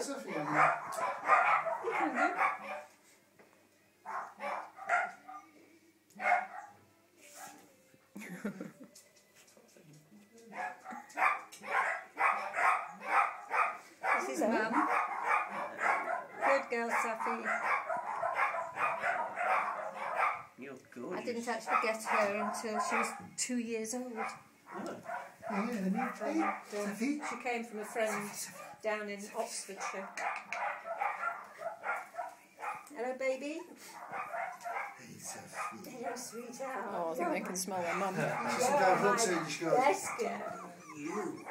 Sophie. You can. This is Mum. Good girl, Sophie. You're good. I didn't actually get her until she was two years old. Oh. Yeah, the new And, Sophie. she came from a friend down in Oxfordshire. Hello, baby. Hello, sweetheart. Oh, I think they can smell their mum. Just go look so you just go. Yes, girl. You. Thank you.